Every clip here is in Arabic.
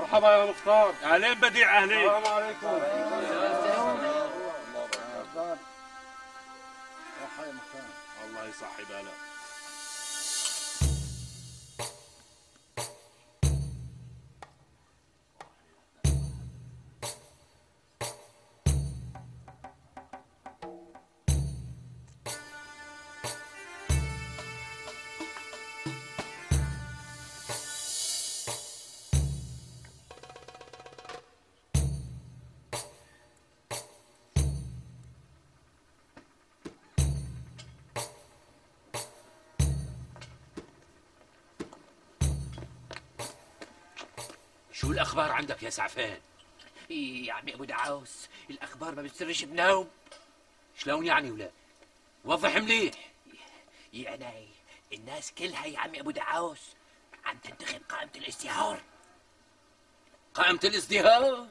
مرحبا يا مختار. أهلين بديع أهلين. السلام عليكم. الله يصحي بالك شو الأخبار عندك يا سعفان؟ يا عمي أبو دعوس الأخبار ما بتسرش بنوم. شلون يعني ولا وضح مليح يعني الناس كلها يا عمي أبو دعوس عم تنتخب قائمة الازدهار. قائمة الازدهار؟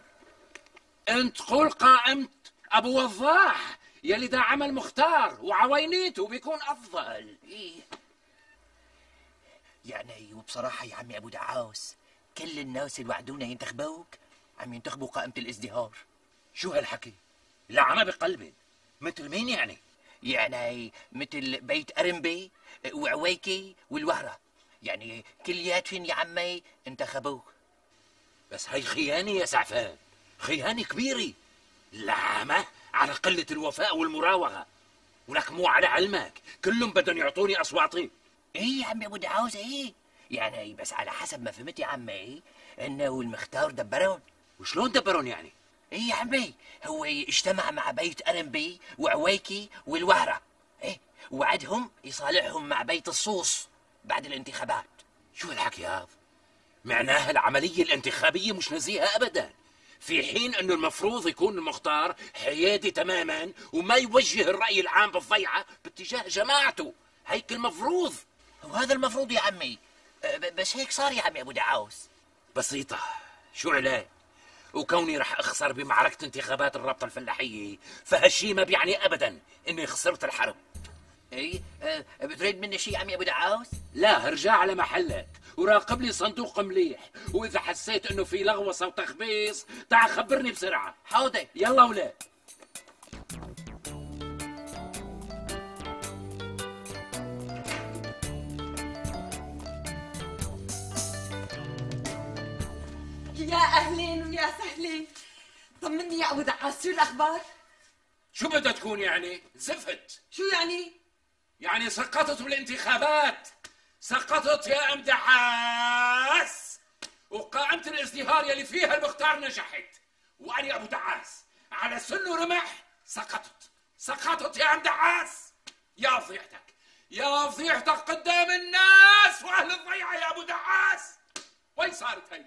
انت قول قائمة أبو وضاح يلي دا عمل مختار وعوينيته بيكون أفضل. إيه يعني وبصراحة يا عمي أبو دعوس كل الناس اللي وعدونا ينتخبوك عم ينتخبوا قائمة الازدهار. شو هالحكي؟ عمى بقلبي. مثل مين يعني؟ يعني مثل بيت أرنبي وعويكي والوهرة. يعني كلياتهم يا عمي انتخبوك. بس هي خيانة يا سعفان. خيانة كبيرة. لعمة على قلة الوفاء والمراوغة. ولك مو على علمك. كلهم بدهم يعطوني أصواتي. إيه يا عمي أبو دعوز إيه؟ يعني بس على حسب ما فهمت يا عمي إنه المختار دبرون. وشلون دبرون يعني؟ إيه يا عمي هو اجتمع مع بيت ارنبي وعويكي والوهرة. إيه وعدهم يصالحهم مع بيت الصوص بعد الانتخابات. شو هالحكي هذا معناها العملية الانتخابية مش نزيهة أبدا. في حين أنه المفروض يكون المختار حيادي تماما وما يوجه الرأي العام بالضيعة باتجاه جماعته. هيك المفروض. وهذا المفروض يا عمي. بس هيك صار يا عمي أبو دعوس بسيطة. شو علاج؟ وكوني رح أخسر بمعركة انتخابات الرابطة الفلاحية فهالشي ما بيعني أبدا إني خسرت الحرب. إيه أه، بتريد مني شيء يا عمي أبو دعوس لا ارجع على محلك. وراقب لي صندوق مليح. وإذا حسيت إنه في لغوصه وتخبيص تعال خبرني بسرعة. حاضر. يلا ولاد. طمني يا أبو دعاس شو الأخبار؟ شو بدها تكون يعني؟ زفت. شو يعني؟ يعني سقطت بالانتخابات. سقطت يا أم دعاس. وقائمة الازدهار يلي فيها المختار نجحت. وأنا أبو دعاس على سن ورمح سقطت. سقطت يا أم دعاس. يا فضيحتك. يا فضيحتك قدام الناس وأهل الضيعة يا أبو دعاس. وين صارت هي؟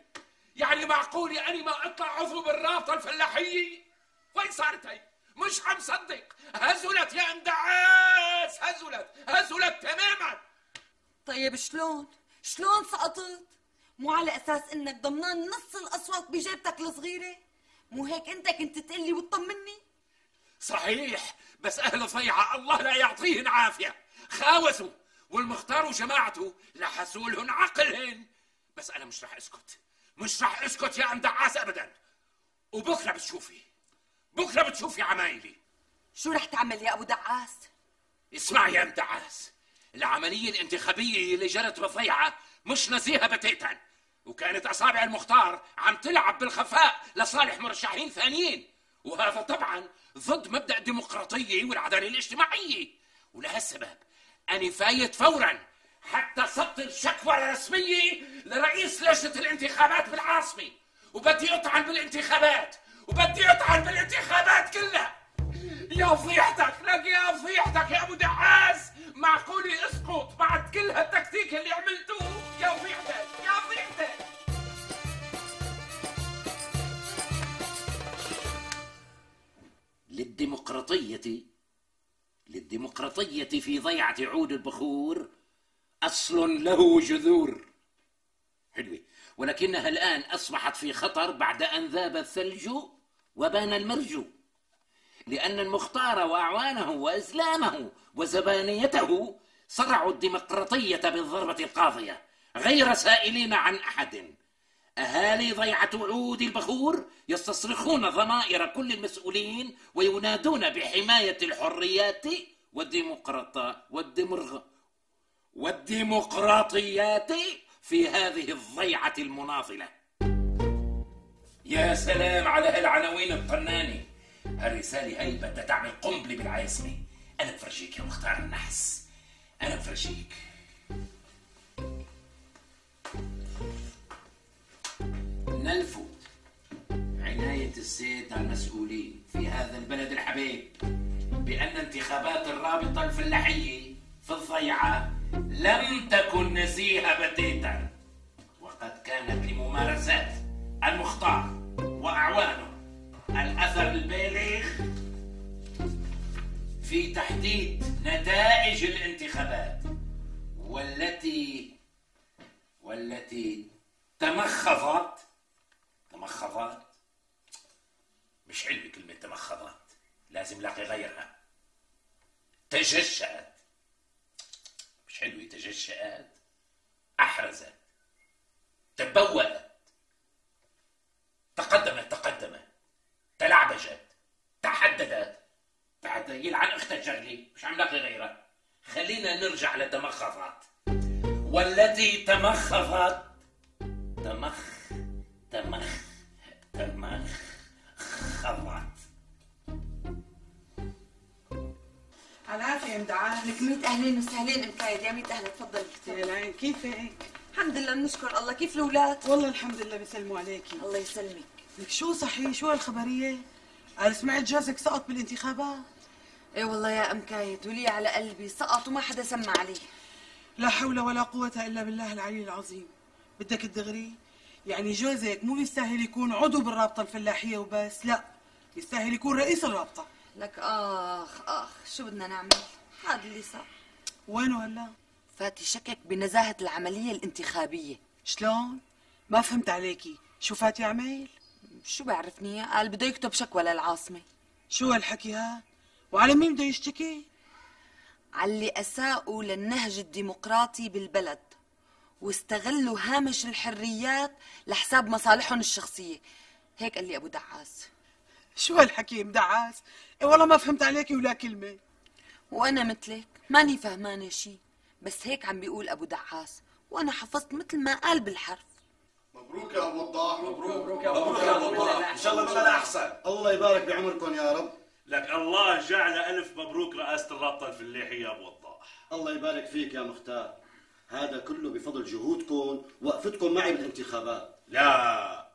يعني معقول أني ما أطلع عضو بالرابطة الفلاحية؟ وين صارت هي؟ مش عم صدق. هزلت يا ام دعاس هزلت. هزلت تماما. طيب شلون؟ شلون سقطت؟ مو على أساس إنك ضمنان نص الأصوات بجيبتك الصغيرة؟ مو هيك أنت كنت تقلي وتطمني؟ صحيح بس أهل الضيعة الله لا يعطيهن عافية. خاوسوا. والمختار وجماعته لحسوا لهن عقلهن. بس أنا مش رح أسكت. مش رح أسكت يا أم دعاس أبدا. وبكرة بتشوفي. بكرة بتشوفي عمايلي. شو رح تعمل يا أبو دعاس؟ اسمع يا أم دعاس. العملية الانتخابية اللي جرت بالضيعة مش نزيهة بتاتا وكانت أصابع المختار عم تلعب بالخفاء لصالح مرشحين ثانيين. وهذا طبعا ضد مبدأ الديمقراطية والعدالة الاجتماعية. ولهالسبب أنا فايت فورا. حتى سطر شكوى رسمية لرئيس لجنة الانتخابات بالعاصمة. وبدي أطعن بالانتخابات. وبدي أطعن بالانتخابات كلها. يا فضيحتك لك يا فضيحتك يا أبو دعاس. معقول اسقط بعد كل هالتكتيك اللي عملتوه؟ يا فضيحتك يا فضيحتك للديمقراطية للديمقراطية في ضيعة عود البخور أصل له جذور. حلوة. ولكنها الآن أصبحت في خطر بعد أن ذاب الثلج وبان المرج. لأن المختار وأعوانه وإسلامه وزبانيته صرعوا الديمقراطية بالضربة القاضية غير سائلين عن أحد. أهالي ضيعة وعود البخور يستصرخون ضمائر كل المسؤولين وينادون بحماية الحريات والديمقراطة والدمرغ. والديمقراطيات في هذه الضيعة المناضلة. يا سلام على هالعناوين الطنانة هالرسالة هاي بدها تعمل قنبلة بالعاصمة. أنا بفرجيك يا مختار النحس. أنا بفرجيك. نلفت عناية السيد المسؤولين في هذا البلد الحبيب بأن انتخابات الرابطة الفلاحية في الضيعة لم تكن نزيهة بتيتا. وقد كانت لممارسات المختار وأعوانه. الأثر البالغ في تحديد نتائج الانتخابات والتي والتي تمخضت تمخضت. مش حلوة كلمة تمخضت. لازم لاقي غيرها. تجشأت حلوة تجشأت أحرزت تبوأت تقدمت تقدمت تلعبجت تحددت بعد يلعن اختها جغلي مش عم لاقي غيرها خلينا نرجع لتمخضت. والتي تمخضت تمخ تمخ تمخ. يا مدعاء لك. ميت أهلين وسهلين ام كايد يا ميت أهلا تفضلي يا العين كيفك؟ الحمد لله بنشكر الله. كيف الأولاد؟ والله الحمد لله بيسلموا عليكي الله يسلمك. لك شو صحيح؟ شو هالخبرية؟ قال سمعت جوزك سقط بالانتخابات؟ إيه والله يا أم كايد ولي على قلبي سقط وما حدا سمع عليه. لا حول ولا قوة إلا بالله العلي العظيم. بدك الدغري؟ يعني جوزك مو بيستاهل يكون عضو بالرابطة الفلاحية وبس لا يستاهل يكون رئيس الرابطة. لك أخ أخ شو بدنا نعمل؟ هذا اللي صار وينه هلا؟ فاتي شكك بنزاهة العملية الانتخابية شلون؟ ما فهمت عليكي شو فات يعمل؟ شو بعرفني قال بده يكتب شكوى للعاصمة شو هالحكي ها؟ وعلى مين بده يشتكي؟ على اللي أساءوا للنهج الديمقراطي بالبلد واستغلوا هامش الحريات لحساب مصالحهم الشخصية هيك قال لي أبو دعاس شو هالحكي مدعاس؟ إيه والله ما فهمت عليكي ولا كلمة وأنا مثلك. ماني فهمانة شي. بس هيك عم بيقول أبو دعاس. وأنا حفظت مثل ما قال بالحرف. مبروك يا أبو وضاح مبروك يا الله إن شاء الله بغدا أحسن. الله يبارك بعمركم يا رب. لك الله جعل ألف مبروك رئاسة الرابطة الفلاحية يا أبو وضاح الله يبارك فيك يا مختار. هذا كله بفضل جهودكم وقفتكم معي بالانتخابات. لا.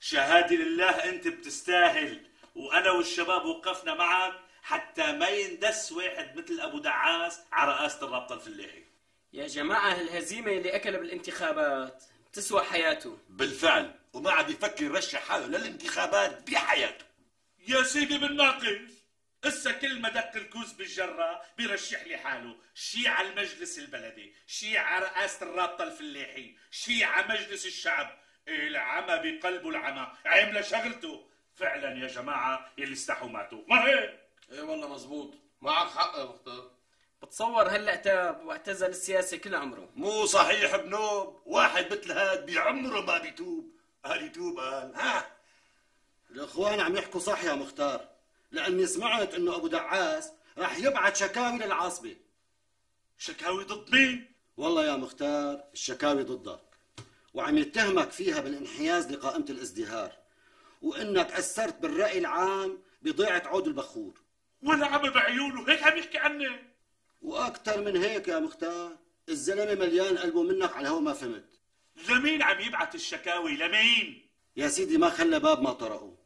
شهادة لله أنت بتستاهل. وأنا والشباب وقفنا معك. حتى ما يندس واحد مثل أبو دعاس على رئاسة الرابطة الفلاحيه يا جماعة الهزيمة اللي أكلها بالانتخابات تسوى حياته. بالفعل. وما عاد يفكر يرشح حاله للانتخابات بحياته. يا سيدي بالناقص هسه كل ما دق الكوز بالجرة بيرشح لي حاله. شي على المجلس البلدي شي على رئاسة الرابطة الفلاحي شي على مجلس الشعب. العمى بقلبه العمى. عمل شغلته. فعلا يا جماعة يلي استحوا ماتوا. ما هيك إيه والله مزبوط. معك حق يا مختار. بتصور هلأ تاب واعتزل السياسة كل عمره. مو صحيح بنوب. واحد مثل هاد بعمره ما بيتوب. قال يتوب قال ها؟ الإخوان عم يحكوا صح يا مختار. لأني سمعت إنه أبو دعاس راح يبعت شكاوي للعاصمة. شكاوي ضد مين؟ والله يا مختار الشكاوي ضدك. وعم يتهمك فيها بالانحياز لقائمة الازدهار. وإنك أثرت بالرأي العام بضيعة عود البخور. ولا عم بعيونه هيك عم يحكي عني. وأكثر من هيك يا مختار الزلمة مليان قلبه منك على هو ما فهمت. لمين عم يبعت الشكاوي؟ لمين؟ يا سيدي ما خلى باب ما طرقه.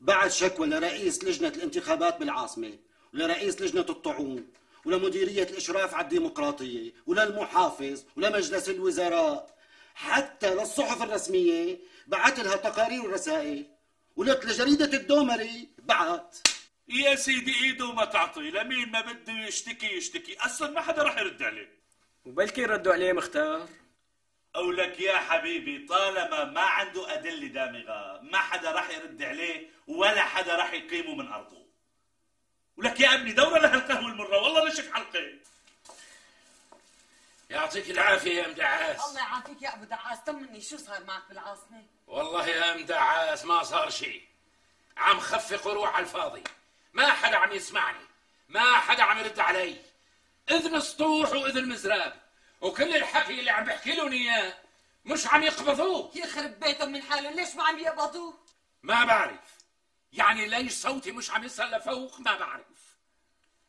بعت شكوى لرئيس لجنة الانتخابات بالعاصمة ولرئيس لجنة الطعون ولمديرية الإشراف على الديمقراطية وللمحافظ ولمجلس الوزراء حتى للصحف الرسمية بعت لها تقارير ورسائل ولك لجريدة الدومري بعت. يا سيدي ايده ما تعطي لمين ما بده يشتكي يشتكي. أصلا ما حدا رح يرد عليه. وبلكي ردوا عليه مختار. أو لك يا حبيبي طالما ما عنده أدلة دامغة ما حدا رح يرد عليه ولا حدا رح يقيمه من أرضه. ولك يا ابني دورة لهالقهوه المرة. والله نشف حلقة. يعطيك العافية يا مدعاس الله يعافيك يا أبو دعاس. طمني شو صار معك بالعاصمة؟ والله يا مدعاس ما صار شيء. عم خفق روح على الفاضي. ما حدا عم يسمعني. ما حدا عم يرد علي. اذن سطوح واذن مزراب وكل الحكي اللي عم بحكي لهم إياه مش عم يقبضوه. يخرب بيتهم من حالهم ليش ما عم يقبضوه؟ ما بعرف. يعني ليش صوتي مش عم يصل لفوق ما بعرف.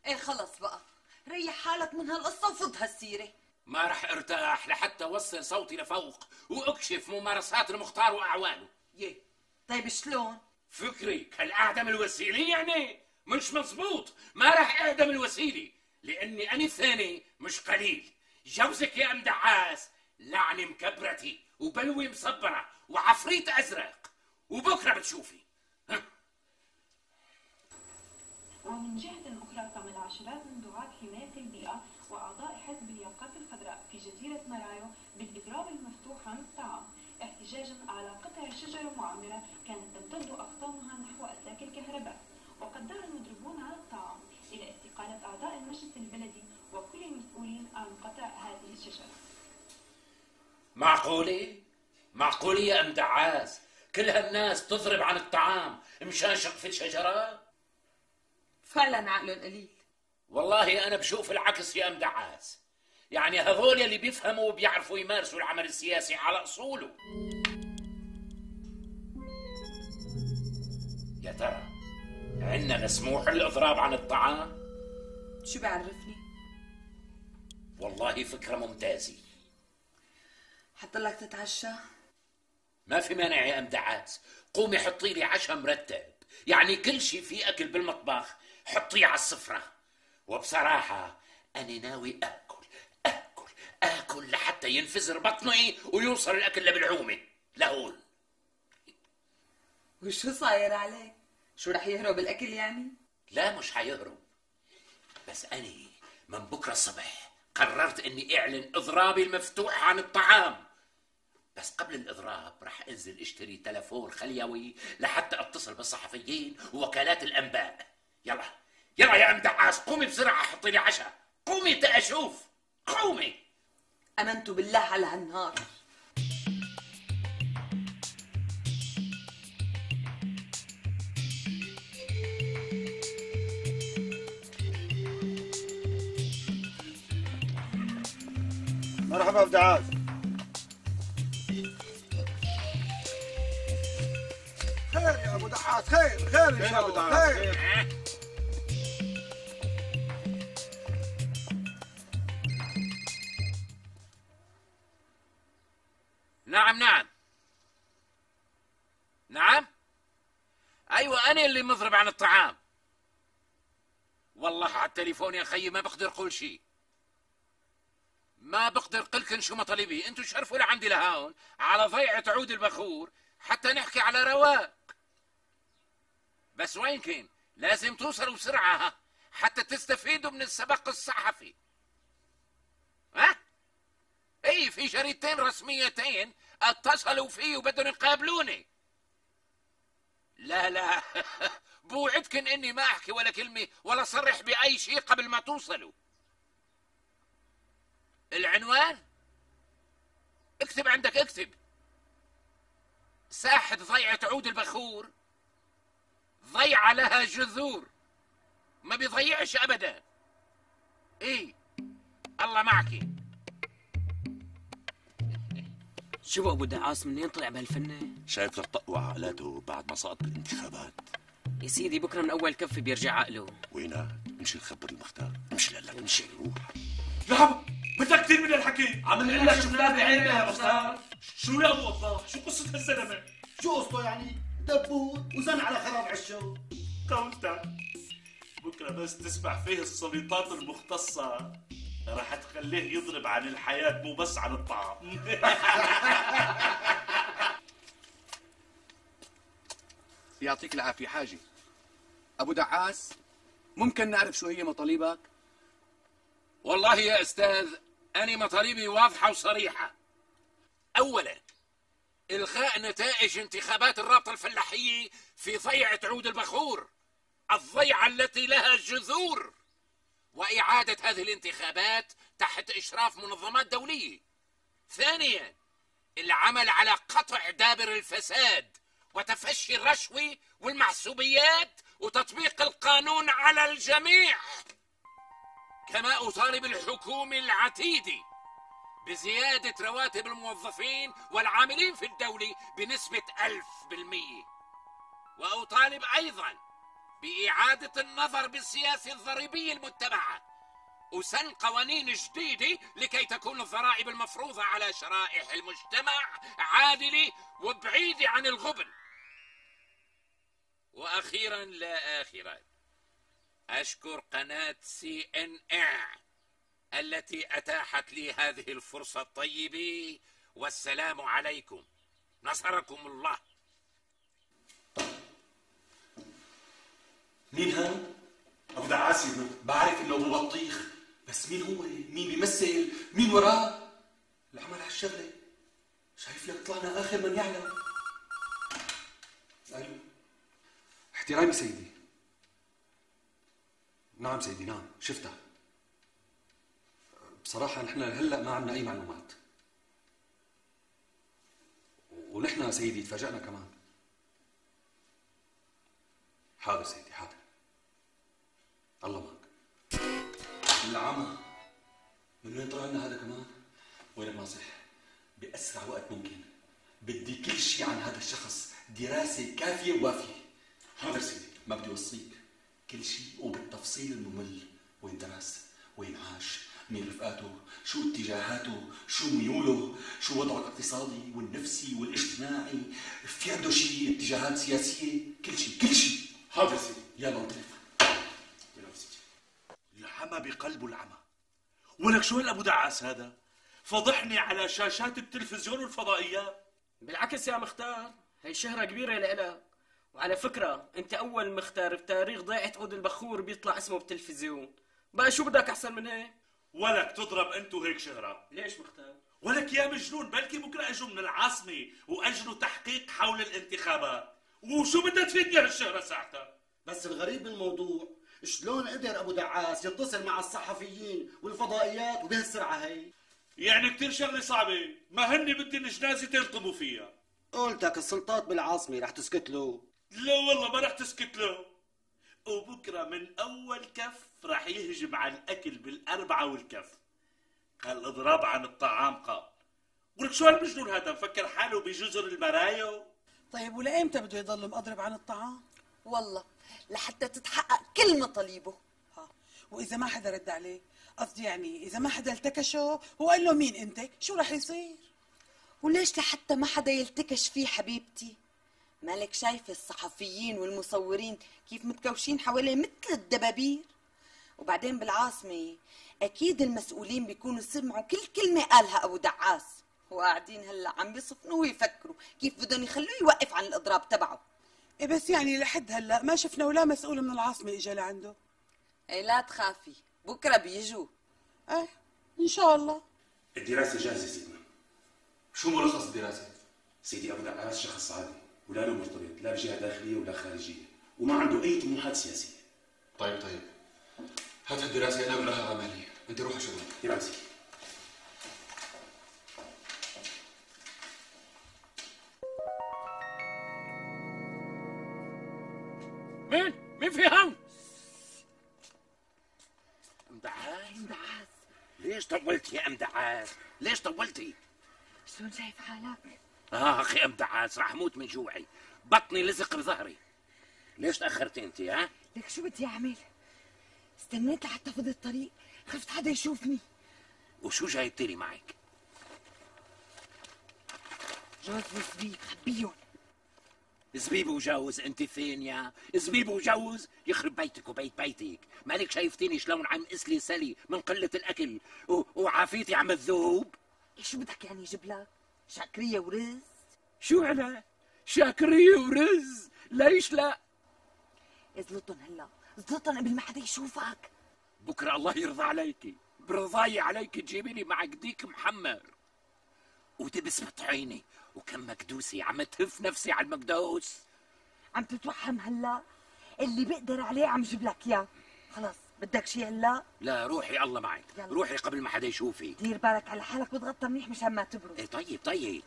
إيه خلص بقى. ريح حالك من هالقصة وفض هالسيرة. ما رح ارتاح لحتى اوصل صوتي لفوق واكشف ممارسات المختار واعوانه يه طيب شلون؟ فكري كالاعدم الوسيلي يعني. مش مزبوط ما راح اعدم الوسيلي لأني أنا الثاني مش قليل. جوزك يا أم دعاس لعنة مكبرتي وبلوي مصبرة وعفريت أزرق وبكرة بتشوفي. ومن جهة أخرى تعمل عشرات من دعاة حماية البيئة وأعضاء حزب الياقات الخضراء في جزيرة مارايو بالإضراب المفتوح عن الطعام. احتجاجا على قطع شجرة معمرة كانت تمتد أقطامها نحو أسلاك الكهرباء. وقد دعا المضربون على الطعام إلى استقالة أعضاء المجلس البلدي وكل المسؤولين عن قطع هذه الشجرة. معقولة؟ معقولة يا أم دعاس؟ كل هالناس تضرب عن الطعام مشان شقفة شجرة؟ فعلا عقلهم قليل. والله أنا بشوف العكس يا أم دعاس. يعني هذول اللي بيفهموا وبيعرفوا يمارسوا العمل السياسي على أصوله. يا ترى عندنا مسموح الإضراب عن الطعام. شو بيعرفني والله فكرة ممتازة. حط لك تتعشى؟ ما في مانع يا أم دعاس. قومي حطي لي عشاء مرتب. يعني كل شيء في أكل بالمطبخ. حطيه على السفرة. وبصراحة أنا ناوي آكل آكل آكل لحتى ينفجر بطني ويوصل الأكل لبلعومه لهون وشو صاير عليك؟ شو رح يهرب الأكل يعني؟ لا مش حيهرب. بس أنا من بكرة الصبح قررت إني أعلن إضرابي المفتوح عن الطعام. بس قبل الإضراب رح أنزل أشتري تلفون خليوي لحتى أتصل بالصحفيين ووكالات الأنباء. يلا يلا يا أم دعاس قومي بسرعة حطي لي عشاء. قومي تأشوف. قومي. آمنت بالله على هالنهار. مرحبا بدعاس خير يا أبو دعاس خير خير إن شاء الله خير. نعم نعم. نعم؟ أيوة أنا اللي مضرب عن الطعام. والله على التليفون يا خيي ما بقدر قول شيء. ما بقدر قلكن شو مطالبي. أنتوا شرفوا لعندي لهون. على ضيعة عود البخور. حتى نحكي على رواق. بس وين كان لازم توصلوا بسرعة. ها حتى تستفيدوا من السبق الصحفي. ها؟ إي في جريدتين رسميتين اتصلوا فيه وبدهم يقابلوني. لا لا. بوعدكن إني ما أحكي ولا كلمة ولا صرح بأي شيء قبل ما توصلوا. العنوان؟ اكتب عندك اكتب. ساحة ضيعة عود البخور. ضيعة لها جذور. ما بيضيعش ابدا. إيه؟ الله معك. شو ابو دعاس منين طلع بهالفنة؟ شايف رطق عقلاته بعد ما سقط بالانتخابات يا سيدي بكرة من أول كفه بيرجع عقله. وينك امشي نخبر المختار. امشي لك امشي روح. يابا بدك كثير من الحكي. عم نقول لك شفناه بعيننا يا مختار شو يا أبو وضاح شو قصة هالزلمة؟ شو قصته يعني؟ دبور وزن على خراب عشه قولتك بكرة بس تسمع فيه السلطات المختصة. راح تخليه يضرب عن الحياة مو بس عن الطعام. يعطيك العافية حاجي. أبو دعاس ممكن نعرف شو هي مطالبك؟ والله يا أستاذ أنا مطالبي واضحة وصريحة. اولا إلغاء نتائج انتخابات الرابطة الفلاحية في ضيعه عود البخور الضيعة التي لها جذور وإعادة هذه الانتخابات تحت إشراف منظمات دولية. ثانيا العمل على قطع دابر الفساد وتفشي الرشوة والمحسوبيات وتطبيق القانون على الجميع. كما أطالب الحكومة العتيدة بزيادة رواتب الموظفين والعاملين في الدولة بنسبة ألف بالمية. وأطالب أيضا بإعادة النظر بالسياسة الضريبية المتبعة. وسن قوانين جديدة لكي تكون الضرائب المفروضة على شرائح المجتمع عادلة وبعيدة عن الغبن. وأخيرا لا آخرا أشكر قناة سي إن إع التي أتاحت لي هذه الفرصة الطيبة والسلام عليكم نصركم الله مين هذا؟ أبو دعاس ابنه بعرف إنه ابو بطيخ بس مين هو؟ مين بيمثل؟ مين وراه؟ اللي عمل هالشغله شايف لك طلعنا آخر من يعلم أيوه احترامي سيدي نعم سيدي نعم. شفتها. بصراحة نحن هلأ ما عندنا أي معلومات. ونحن سيدي تفاجأنا كمان. حاضر سيدي حاضر. الله معك. العمى من وين طلع لنا هذا كمان؟ وين الناصح؟ بأسرع وقت ممكن. بدي كل شيء عن هذا الشخص. دراسة كافية ووافية. حاضر سيدي ما بدي أوصيك. كل شيء وبالتفصيل الممل وين درس؟ وين عاش؟ مين رفقاته؟ شو اتجاهاته؟ شو ميوله؟ شو وضعه الاقتصادي والنفسي والاجتماعي؟ في عنده شيء اتجاهات سياسية؟ كل شيء كل شيء. حاضر سيدي يلا انطلق العمى بقلبه العمى. ولك شو هالابو دعاس هذا؟ فضحني على شاشات التلفزيون والفضائيات بالعكس يا مختار هي شهرة كبيرة لإلك. وعلى فكرة أنت أول مختار بتاريخ ضيعة عود البخور بيطلع اسمه بالتلفزيون. بقى شو بدك أحسن من هيك؟ ولك تضرب أنتو هيك شهرة. ليش مختار؟ ولك يا مجنون بلكي بكرة اجوا من العاصمة واجروا تحقيق حول الانتخابات. وشو بدها تفيدني هالشهرة ساعتها؟ بس الغريب بالموضوع شلون قدر أبو دعاس يتصل مع الصحفيين والفضائيات وبهالسرعة هي؟ يعني كتير شغلة صعبة. ما هني بدي الجنازة تلطموا فيها. قلتك السلطات بالعاصمة رح تسكت له. لا والله ما رح تسكت له. وبكرة من أول كف رح يهجم على الأكل بالأربعة والكف. الإضراب عن الطعام قال. ولك شو هالمجنون هذا؟ مفكر حاله بجزر المرايو طيب ولأيمتى بده يضل مقضرب عن الطعام؟ والله لحتى تتحقق كل مطالبه ها. وإذا ما حدا رد عليه قصدي يعني إذا ما حدا التكشه وقال له مين أنت؟ شو رح يصير؟ وليش لحتى ما حدا يلتكش فيه حبيبتي؟ مالك شايفة الصحفيين والمصورين كيف متكوشين حواليه مثل الدبابير؟ وبعدين بالعاصمة أكيد المسؤولين بيكونوا سمعوا كل كلمة قالها أبو دعاس. وقاعدين هلأ عم بيصفنوا ويفكروا كيف بدهم يخلوه يوقف عن الإضراب تبعه. إيه بس يعني لحد هلأ ما شفنا ولا مسؤول من العاصمة إجا لعنده. إيه لا تخافي بكرة بيجوا. إيه إن شاء الله. الدراسة جاهزة سيدنا. شو ملخص الدراسة؟ سيدي أبو دعاس شخص عادي ولا له مرتبط لا بجهة داخلية ولا خارجية وما عنده أي طموحات سياسية طيب طيب هات الدراسة أنا بقراها عملية أنت روح شغلك سيدي مين؟ مين في هون؟ ام دعاس ام دعاس ليش طولتي يا ام دعاس؟ ليش طولتي؟ شلون شايف حالك؟ آه أخي ام دعاس راح أموت من جوعي بطني لزق بظهري ليش تأخرتي أنت ها؟ لك شو بدي أعمل؟ استنيت لحتى فضي الطريق خفت حدا يشوفني وشو جايبتي لي معك؟ جوز وزبيب خبيهم زبيب وجوز أنت فين يا زبيب وجوز يخرب بيتك وبيت بيتك مالك شايفتيني شلون عم إسلي سلي من قلة الأكل و... وعافيتي عم تذوب شو بدك يعني يجيب لك؟ شعكرية ورز؟ شو على؟ شاكرية ورز. ليش لا؟ ازلطن هلا. ازلطن قبل ما حدا يشوفك. بكرة الله يرضى عليكي. برضاي عليك تجيبي لي معك ديك محمر. ودبس بطعيني. وكم مكدوسي. عم تهف نفسي على المكدوس. عم تتوهم هلا. اللي بقدر عليه عم جيب لك إياه. خلص. بدك شي هلا لا روحي الله معك. يلا. روحي قبل ما حدا يشوفك. دير بالك على حالك وتغطى منيح مشان ما تبرد. إيه طيب طيب.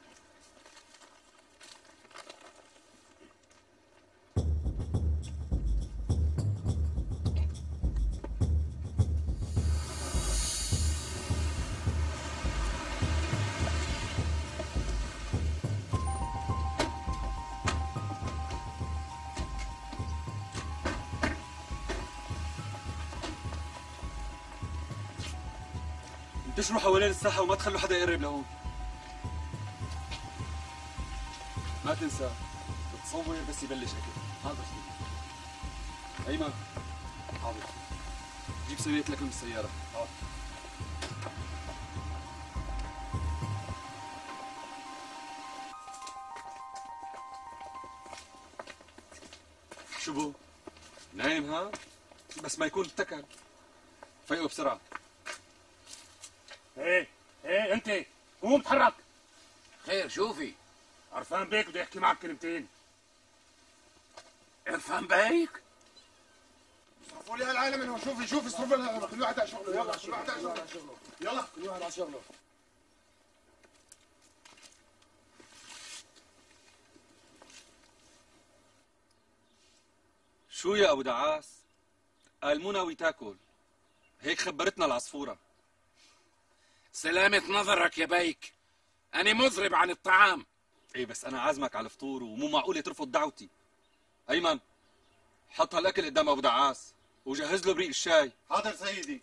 انتشروا حوالين الساحة وما تخلوا حدا يقرب لهون. ما تنسى تتصور بس يبلش أكل. حاضر سيدي ايمن حاضر. جيب سوية لك من السيارة حاضر. شو بو؟ نايم ها؟ بس ما يكون اتكل فيقوا بسرعة. إيه إيه أنت قوم تحرك. خير شوفي. عرفان بيك بده يحكي معك كلمتين. عرفان بيك؟ صرفوا لي هالعالم من هون شوفي شوفي صرفوا لها كل واحد على شغله. يلا كل واحد على شغله. يلا. كل واحد على شغله. شو يا أبو دعاس؟ قال مو ناوي تاكل. هيك خبرتنا العصفورة. سلامة نظرك يا بيك. أنا مضرب عن الطعام. إيه بس أنا عازمك على الفطور ومو معقولة ترفض دعوتي. أيمن حط هالأكل قدام أبو دعاس وجهز له بريق الشاي. حاضر سيدي.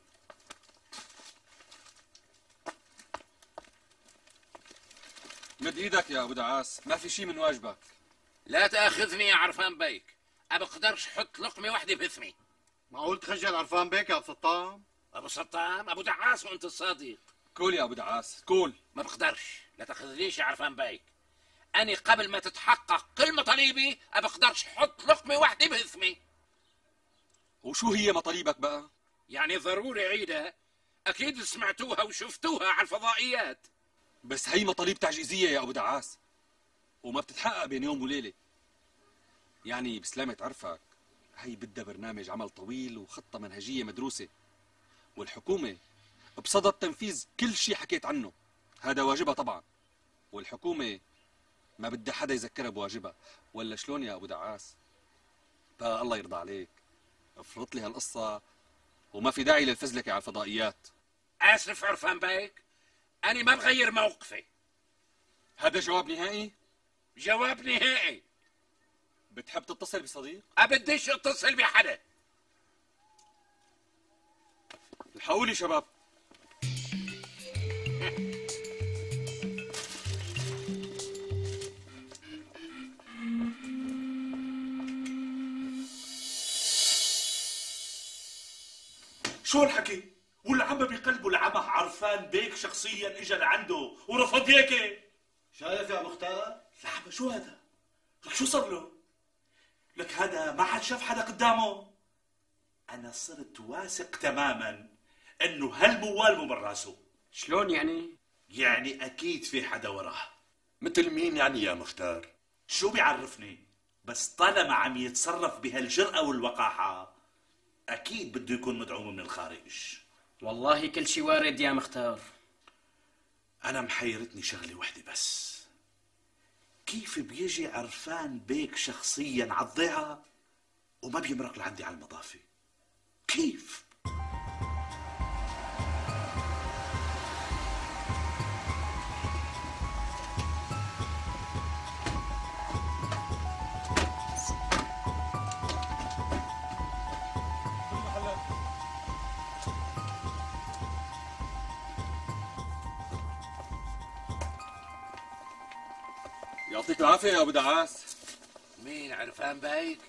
مد إيدك يا أبو دعاس ما في شي من واجبك. لا تأخذني يا عرفان بيك. أبقدرش حط لقمة واحدة بثمي. معقول تخجل عرفان بيك يا أبو سطام؟ أبو سطام أبو دعاس وأنت الصادق كول يا أبو دعاس كول ما بقدرش لا تأخذنيش يا عرفان بيك أنا قبل ما تتحقق كل مطالبي أبقدرش حط لقمة واحدة بثمي وشو هي مطالبك بقى؟ يعني ضروري عيدها أكيد سمعتوها وشفتوها على الفضائيات. بس هي مطالب تعجيزية يا أبو دعاس وما بتتحقق بين يوم وليلة. يعني بسلامة عرفك هي بدها برنامج عمل طويل وخطة منهجية مدروسة والحكومة بصدد تنفيذ كل شيء حكيت عنه. هذا واجبها طبعا. والحكومة ما بدها حدا يذكرها بواجبها ولا شلون يا أبو دعاس؟ بقى الله يرضى عليك. افرط لي هالقصة. وما في داعي للفزلكة على الفضائيات. آسف عرفان بيك أنا ما بغير موقفي. هذا جواب نهائي؟ جواب نهائي. بتحب تتصل بصديق؟ أبديش أتصل بحدا. الحقوا لي شباب. شو هالحكي والعمى بقلبه العمى عرفان بيك شخصيا اجى لعنده ورفض هيك شايف يا مختار؟ لحظة شو هذا؟ لك شو صار له؟ لك هذا ما حد شاف حدا قدامه أنا صرت واثق تماما إنه هالموال مو من راسه شلون يعني؟ يعني أكيد في حدا وراه مثل مين يعني يا مختار شو بيعرفني؟ بس طالما عم يتصرف بهالجرأة والوقاحة أكيد بده يكون مدعوم من الخارج والله كل شي وارد يا مختار أنا محيرتني شغلة وحدة بس كيف بيجي عرفان بيك شخصيا على الضيعة وما بيمرق لعندي على المضافة كيف؟ العافية يا أبو دعاس. مين عرفان بيك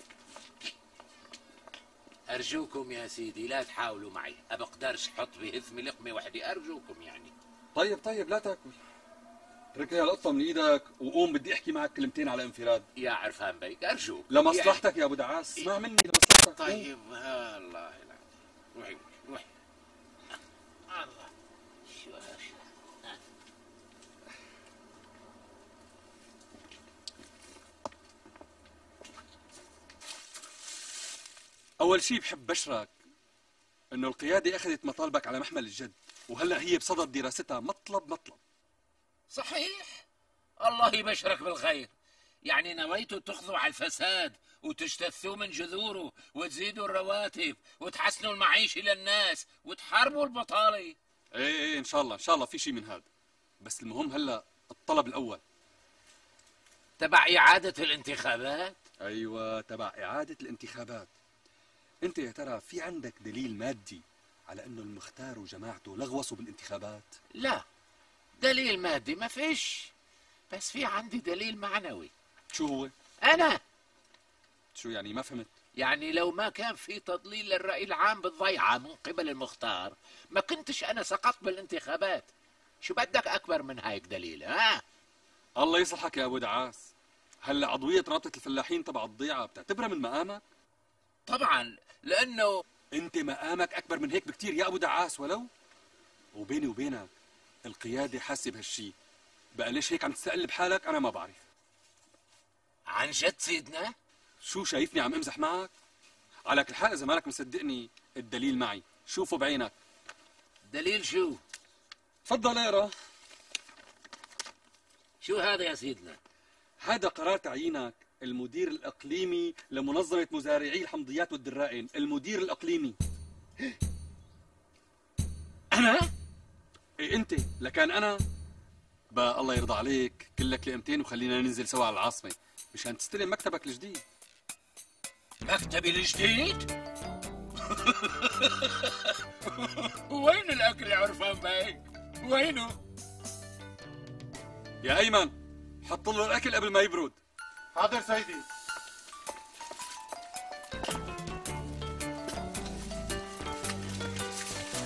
أرجوكم يا سيدي لا تحاولوا معي. أبقدرش حط بهثمي لقمة وحدة أرجوكم يعني. طيب طيب لا تاكل. اترك لي هالقطة من إيدك وقوم بدي أحكي معك كلمتين على انفراد. يا عرفان بيك أرجوك. لمصلحتك يا أبو دعاس. اسمع مني لمصلحتك. طيب الله يلعن روحي روحي الله شو هذا أول شيء بحب بشرك إنه القيادة أخذت مطالبك على محمل الجد وهلأ هي بصدد دراستها مطلب مطلب. صحيح. الله يبشرك بالخير. يعني نويتوا تخضوا على الفساد وتجتثوه من جذوره وتزيدوا الرواتب وتحسنوا المعيشة للناس وتحاربوا البطالة. إيه إيه إن شاء الله إن شاء الله في شيء من هذا. بس المهم هلأ الطلب الأول. تبع إعادة الانتخابات؟ أيوه تبع إعادة الانتخابات. أنت يا ترى في عندك دليل مادي على انه المختار وجماعته لغوصوا بالانتخابات؟ لا دليل مادي ما فيش بس في عندي دليل معنوي. شو هو؟ أنا. شو يعني ما فهمت؟ يعني لو ما كان في تضليل للرأي العام بالضيعة من قبل المختار ما كنتش أنا سقطت بالانتخابات. شو بدك أكبر من هيك دليل ها؟ الله يصلحك يا أبو دعاس. هلا عضوية رابطة الفلاحين تبع الضيعة بتعتبرها من مقامك؟ طبعا لأنه انت مقامك أكبر من هيك بكتير يا أبو دعاس ولو؟ وبيني وبينك القيادة حاسة بهالشي. بقى ليش هيك عم تستقل بحالك؟ أنا ما بعرف. عن جد سيدنا؟ شو شايفني عم أمزح معك؟ على كل حال إذا مالك مصدقني الدليل معي. شوفه بعينك. دليل شو؟ تفضل اقرا شو هذا يا سيدنا؟ هذا قرار تعيينك. المدير الإقليمي لمنظمة مزارعي الحمضيات والدرائن المدير الإقليمي. أنا؟ إيه أنت؟ لكان أنا؟ بقى الله يرضى عليك. كلك لقمتين وخلينا ننزل سوا على العاصمة. مشان تستلم مكتبك الجديد. مكتبي الجديد؟ وين الأكل يا عرفان بيك وينه؟ يا أيمن حط له الأكل قبل ما يبرد. حاضر سيدي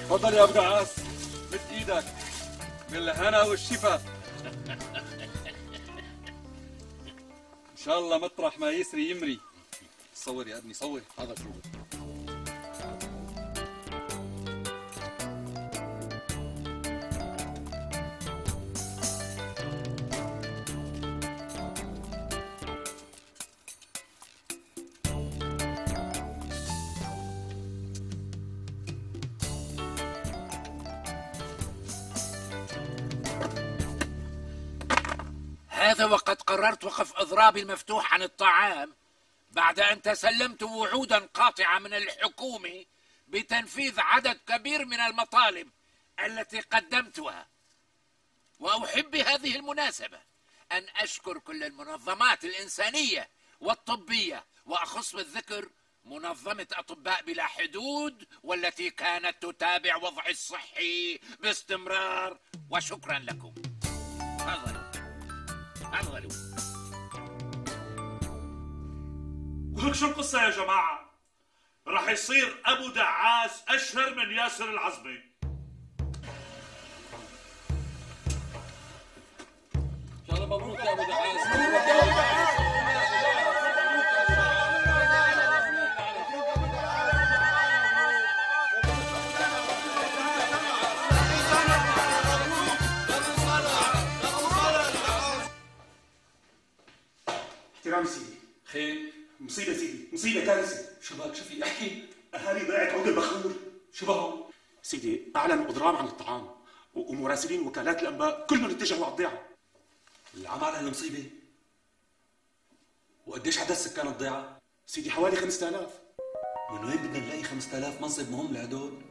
تفضل يا ابو دعاس مد إيدك بالهنا والشفا. إن شاء الله مطرح ما يسري يمري. صور يا ابني صور. هذا شو؟ هذا وقد قررت وقف إضرابي المفتوح عن الطعام بعد أن تسلمت وعودا قاطعة من الحكومة بتنفيذ عدد كبير من المطالب التي قدمتها. وأحب بهذه المناسبة أن أشكر كل المنظمات الإنسانية والطبية وأخص بالذكر منظمة أطباء بلا حدود والتي كانت تتابع وضعي الصحي باستمرار وشكرا لكم. تفضلوا تفضلوا ولك شو القصة يا جماعة؟ رح يصير أبو دعاس أشهر من ياسر الله مبروك يا أبو دعاس. سيدي مصيبة كارثة. شو في احكي. أهالي ضيعت عود البخور. بهو سيدي أعلنوا إضرام عن الطعام. ومراسلين وكالات الأنباء كلهم اتجهوا على الضيعة. العم على هالمصيبه وقديش عدد سكان الضيعة؟ سيدي حوالي 5000 من وين بدنا نلاقي 5000 منصب مهم لهدول؟